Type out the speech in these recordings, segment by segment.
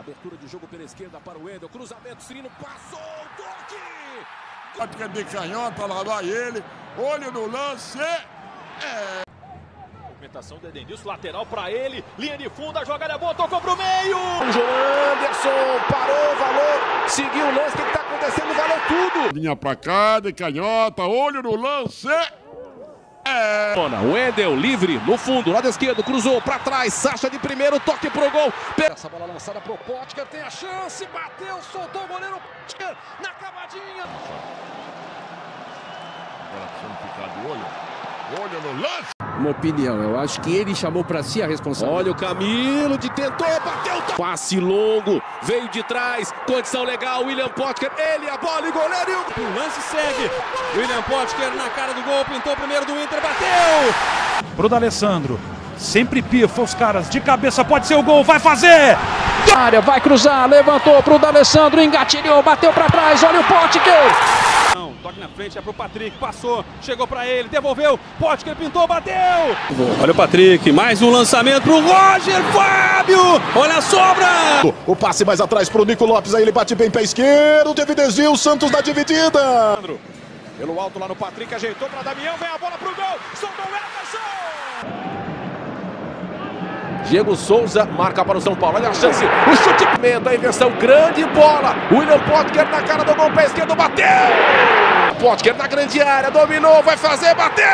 Abertura de jogo pela esquerda para o Wendel. Cruzamento, Cirino passou, toque! Ótica de canhota, lá vai ele. Olho no lance. É. Movimentação do Edenilson, lateral para ele. Linha de fundo, a jogada é boa, tocou pro meio. João Anderson parou, valor, seguiu o lance. O que está acontecendo? Valeu tudo! Linha pra cá, de canhota, olho no lance. É. Wendel livre no fundo, lado esquerdo, cruzou para trás, Sacha de primeiro, toque pro gol. Essa bola lançada pro Potker, tem a chance, bateu, soltou o goleiro Potker na cavadinha. Agora precisamos ficar de olho. Olho no lance. Uma opinião, eu acho que ele chamou para si a responsabilidade. Olha o Camilo de tentou, bateu, passe longo, veio de trás, condição legal, William Potker, ele a bola e goleiro. e O lance segue. William Potker na cara do gol, pintou primeiro do Inter, bateu. Pro D'Alessandro. Sempre pifa os caras de cabeça, pode ser o gol, vai fazer! Área, vai cruzar, levantou pro D'Alessandro, engatilhou, bateu para trás, olha o Potker! Não, toque na frente, é pro Patrick, passou, chegou para ele, devolveu, Potker pintou, bateu! Olha o Patrick, mais um lançamento pro Roger Fábio! Olha a sobra! O passe mais atrás pro Nico Lopes, aí ele bate bem pé esquerdo, teve desvio, Santos na dividida. Pelo alto lá no Patrick, ajeitou para Damião, vem a bola pro gol, soltou o Everson! Diego Souza marca para o São Paulo. Olha a chance. O chute. A inversão. Grande bola. William Potker na cara do gol. Pé esquerdo. Bateu. Potker na grande área. Dominou. Vai fazer. Bateu.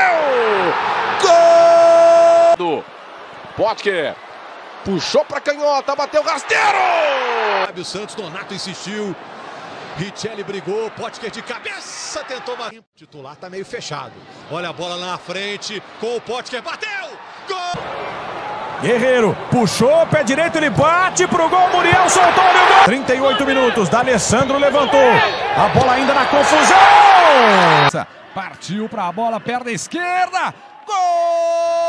Gol. Potker. Puxou para canhota. Bateu rasteiro. Fábio Santos. Donato insistiu. Richelli brigou, Potker de cabeça, tentou bater. O titular tá meio fechado. Olha a bola na frente, com o Potker, bateu! Gol! Guerreiro puxou, pé direito, ele bate pro gol. Muriel soltou o gol. 38 minutos, D'Alessandro levantou. A bola ainda na confusão. Partiu para a bola, perna esquerda. Gol!